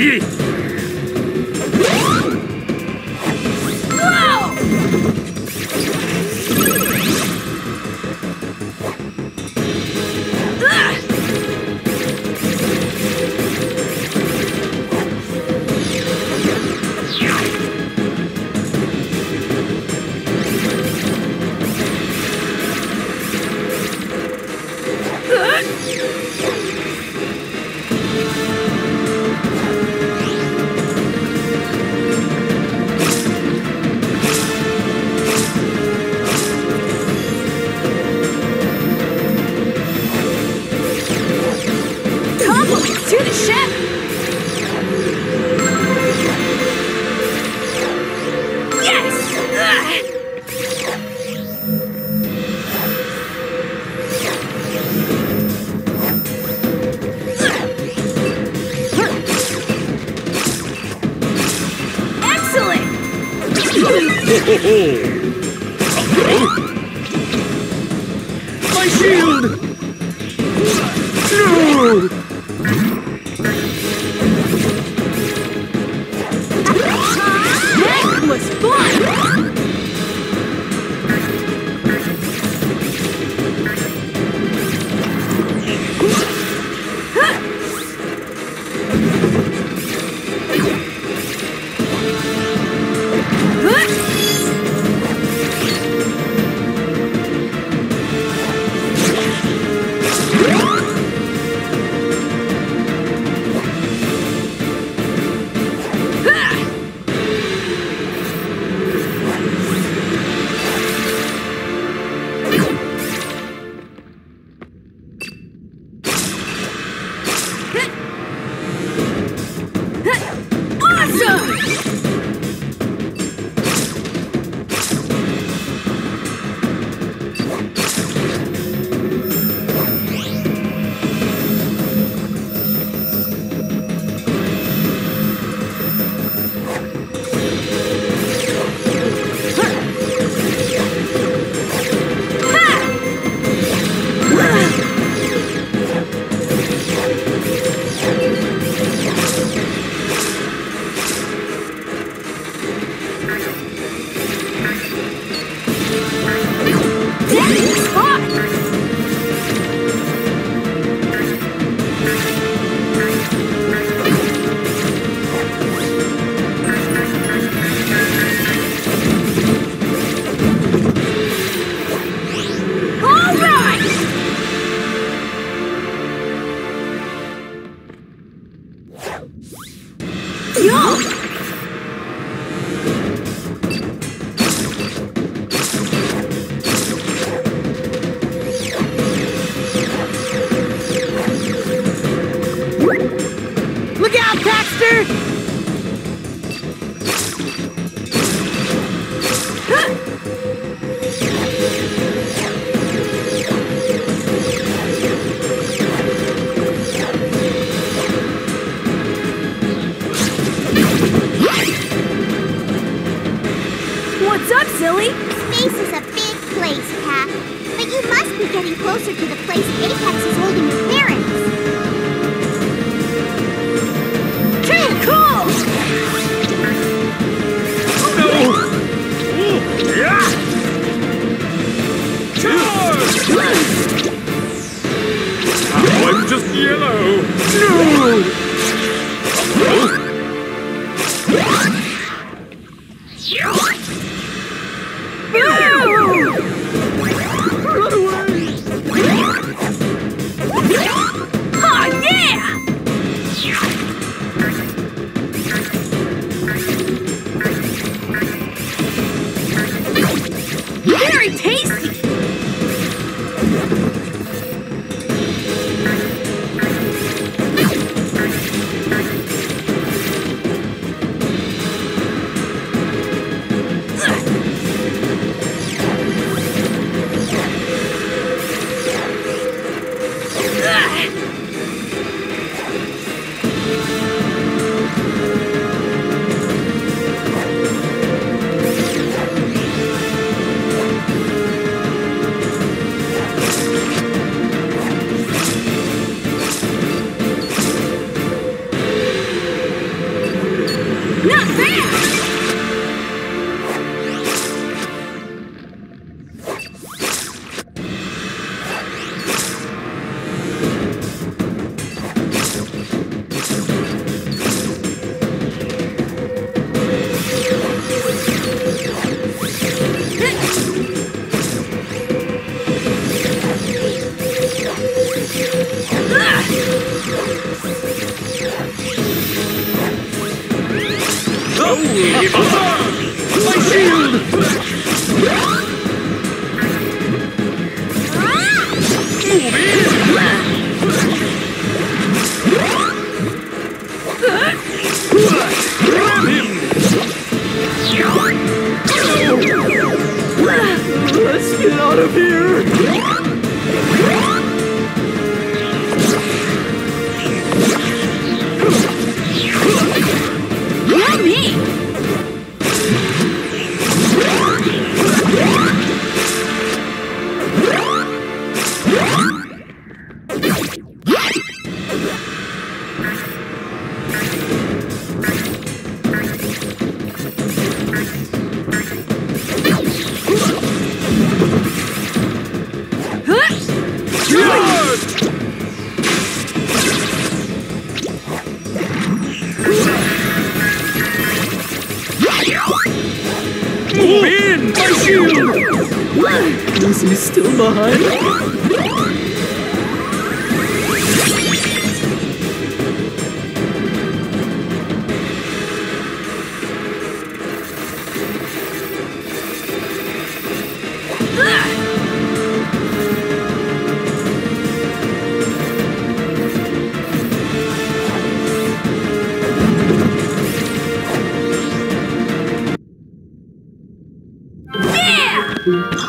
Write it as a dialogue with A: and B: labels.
A: Yeet!
B: My shield!
C: Look out, Baxter!
A: What's?
D: Space is a big place, Pac. But you must be getting closer to the place Apex is holding your parents.
A: Too cool!
B: No! Yeah! Charge! I'm just yellow! No!
A: Boo!
B: 你
C: 理 He still behind?
A: you